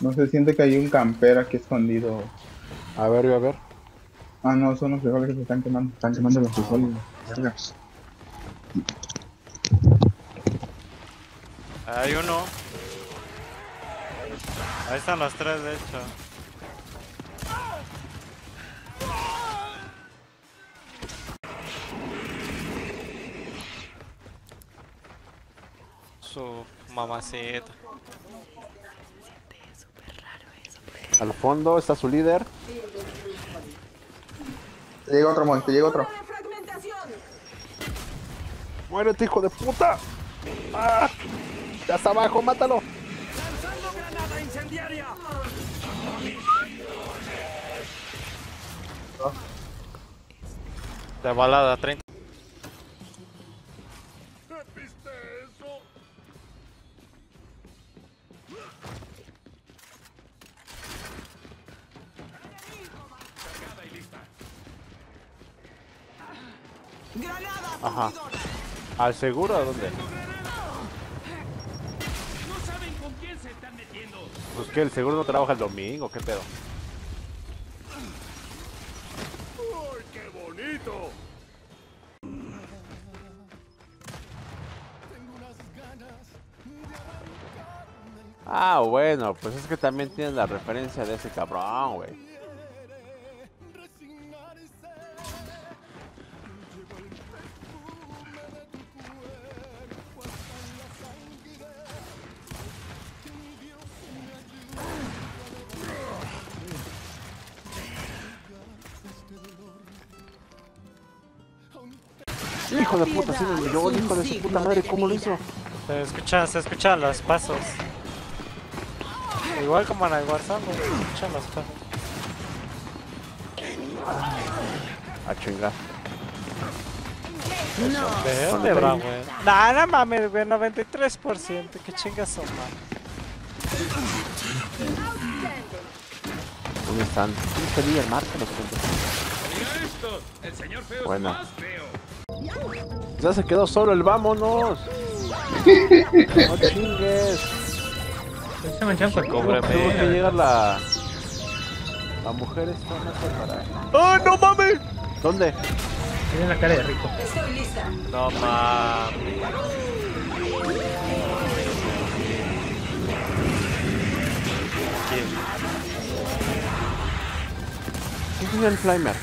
No se siente que hay un camper aquí escondido. A ver, a ver. Ah, no, son los frijoles que se están quemando. Están quemando los frijoles. Verga. Hay uno. Ahí están los tres, de hecho. Su mamacita. Al fondo está su líder. Te llega otro, Mon, te llega otro. ¡Muérete, hijo de puta! ¡Ah! ¡Ya está abajo, mátalo! De balada, 30. Ajá. ¿Al seguro a dónde? Pues que el seguro no trabaja el domingo, ¿qué pedo? Ah, bueno, pues es que también tienen la referencia de ese cabrón, güey. Hijo de puta, sí me miró, hijo de su puta madre, ¿cómo lo hizo? Se escuchan, se escuchan los pasos. Igual como en el Warzone, güey, se escuchan los pasos. A chingar. ¿De dónde, güey? Nah, no mames, güey, 93%, qué chingas son, man. ¿Dónde están? ¿Quién sería el marca los puntos? Bueno. Ya se quedó solo el vámonos. No chingues. Se por Cóbrame. Tuvo que llegar la. La mujer sé para. ¡Oh, no mames! ¿Dónde? Tiene la cara de rico. Estoy lista. No mames. ¿Quién tiene el Flymer?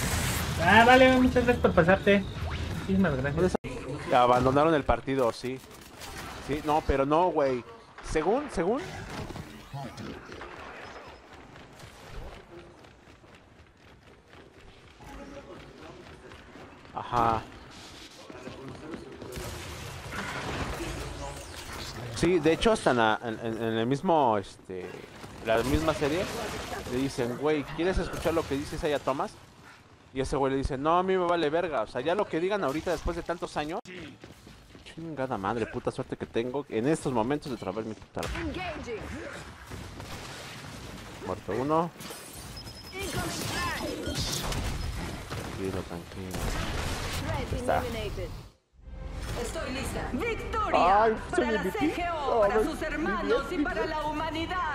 Ah, vale, muchas gracias por pasarte. Abandonaron el partido, sí. Sí, no, pero no, güey. Según, según. Ajá. Sí, de hecho hasta en, la- en- el mismo, este, la misma serie, le dicen, güey, ¿quieres escuchar lo que dice Isaiah Thomas? Y ese güey le dice, no, a mí me vale verga. O sea, ya lo que digan ahorita después de tantos años. Chingada madre, puta suerte que tengo en estos momentos de trabar mi puta. Engaging. Muerto uno. Tranquilo, tranquilo. Está. Estoy lista. ¡Victoria! Ay, para la. CGO, para sus hermanos y para la humanidad.